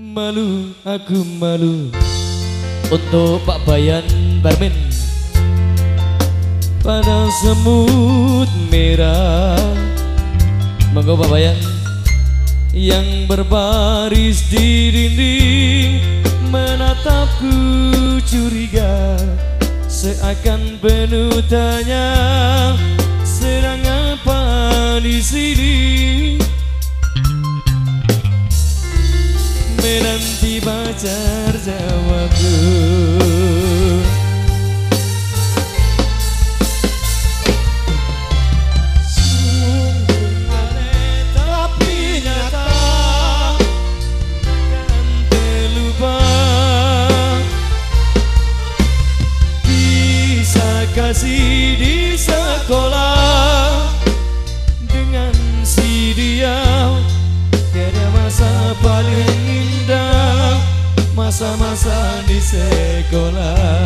Malu, aku malu. Untuk Pak Bayan Barmin Pada semut merah. Monggo Pak Bayan. Yang berbaris di dinding Menatapku curiga. Seakan penuh tanya Sedang apa di sini menanti pacar jawabku. Kasih di sekolah masa-masa di sekolah.